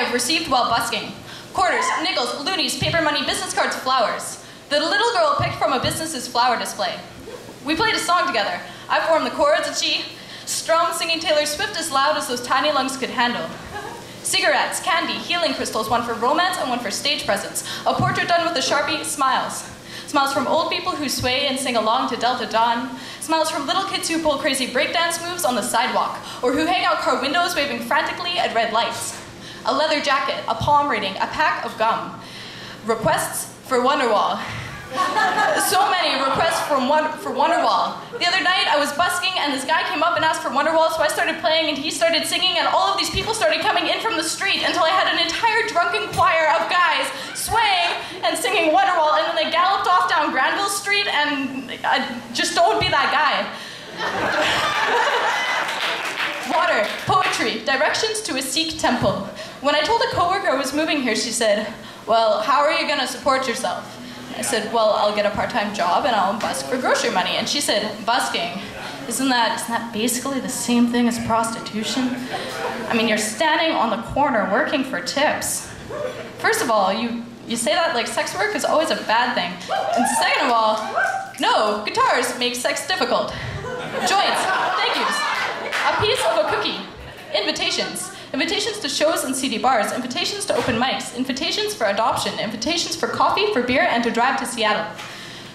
have received while busking. Quarters, nickels, loonies, paper money, business cards, flowers. The little girl picked from a business's flower display. We played a song together. I formed the chords and she strummed singing Taylor Swift as loud as those tiny lungs could handle. Cigarettes, candy, healing crystals, one for romance and one for stage presence. A portrait done with a Sharpie, smiles. Smiles from old people who sway and sing along to Delta Dawn. Smiles from little kids who pull crazy breakdance moves on the sidewalk, or who hang out car windows waving frantically at red lights. A leather jacket, a palm reading, a pack of gum. Requests for Wonderwall. so many requests from one, for Wonderwall. The other night I was busking and this guy came up and asked for Wonderwall, so I started playing and he started singing and all of these people started coming in from the street until I had an entire drunken choir of guys swaying and singing Wonderwall and then they galloped off down Granville Street and I just don't be that guy. Directions to a Sikh temple. When I told a coworker I was moving here, she said, well, how are you gonna support yourself? I said, well, I'll get a part-time job and I'll busk for grocery money. And she said, busking, isn't that, isn't that basically the same thing as prostitution? I mean, you're standing on the corner working for tips. First of all, you, you say that like sex work is always a bad thing. And second of all, no, guitars make sex difficult. Joints, thank yous. A piece of a cookie. Invitations. Invitations to shows and CD bars, invitations to open mics, invitations for adoption, invitations for coffee, for beer, and to drive to Seattle.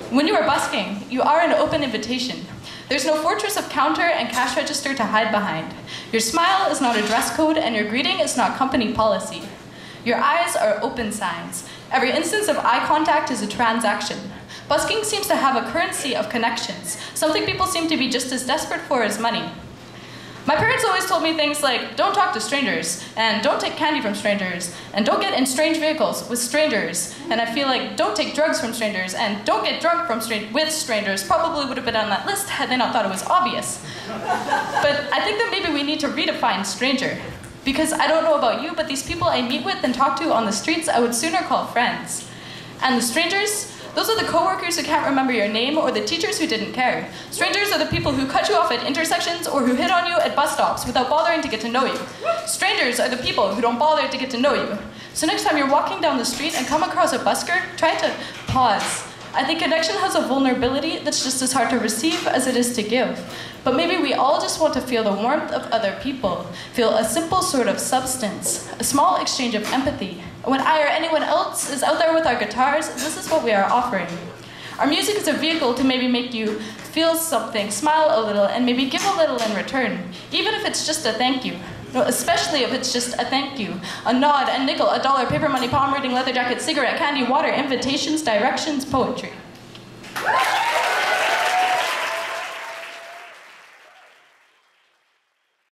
When you are busking, you are an open invitation. There's no fortress of counter and cash register to hide behind. Your smile is not a dress code, and your greeting is not company policy. Your eyes are open signs. Every instance of eye contact is a transaction. Busking seems to have a currency of connections, something people seem to be just as desperate for as money. My parents always told me things like, don't talk to strangers, and don't take candy from strangers, and don't get in strange vehicles with strangers. And I feel like, don't take drugs from strangers, and don't get drunk from stra with strangers probably would have been on that list had they not thought it was obvious. But I think that maybe we need to redefine stranger. Because I don't know about you, but these people I meet with and talk to on the streets, I would sooner call friends. And the strangers, those are the coworkers who can't remember your name or the teachers who didn't care. Strangers are the people who cut you off at intersections or who hit on you at bus stops without bothering to get to know you. Strangers are the people who don't bother to get to know you. So next time you're walking down the street and come across a busker, try to pause. I think connection has a vulnerability that's just as hard to receive as it is to give. But maybe we all just want to feel the warmth of other people, feel a simple sort of substance, a small exchange of empathy, when I or anyone else is out there with our guitars, this is what we are offering. Our music is a vehicle to maybe make you feel something, smile a little, and maybe give a little in return, even if it's just a thank you. No, especially if it's just a thank you, a nod, a nickel, a dollar, paper money, palm reading, leather jacket, cigarette, candy, water, invitations, directions, poetry.